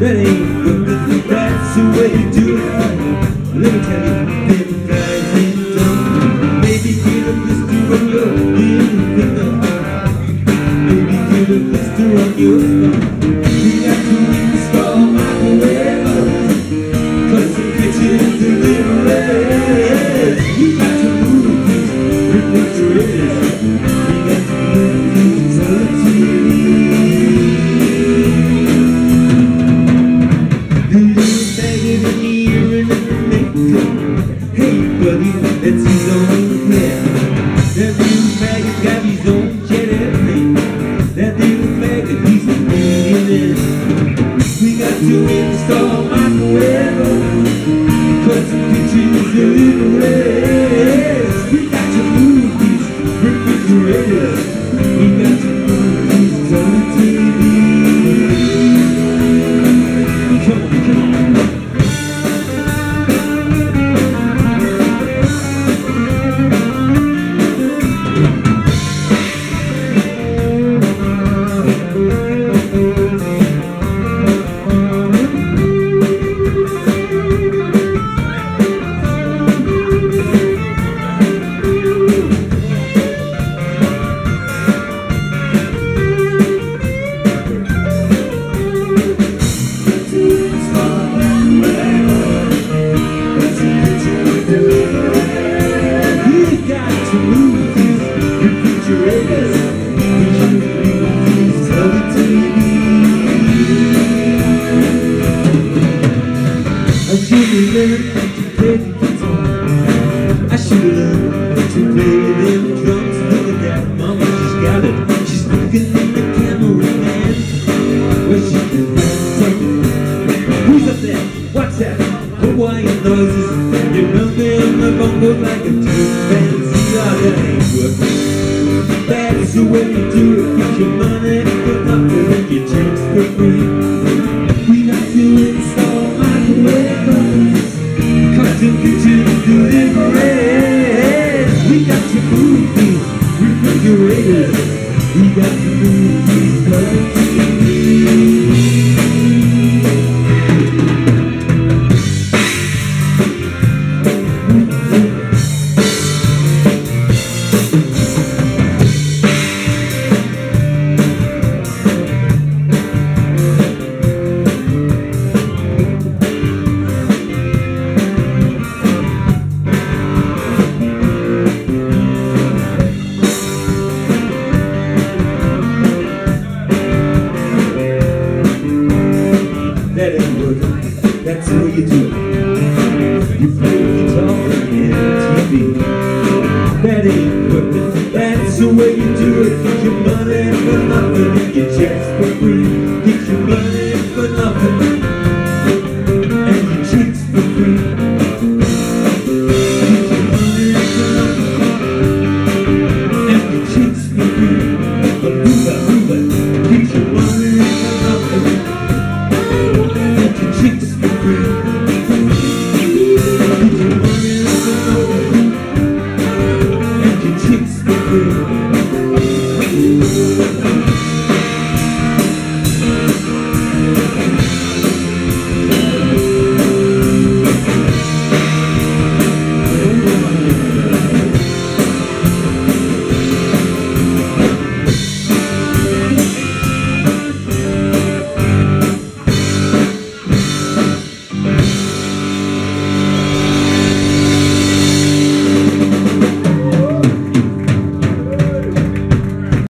That ain't good, that's the way you do it. Let me tell you, baby, guy's ain't done. Maybe get a blister on your a little. Maybe get a blister on your a I should have learned them drums. Look at that, mama, she's got it. She's looking in the cameraman. Well, she can. Who's up there? What's that? Hawaiian noises. You know them the bongos like a chimpanzee. Oh, that ain't working. That's the way you do it. Get your money for nothing and your checks for free. We got to deliveries. We got to move these refrigerators. We got to these color your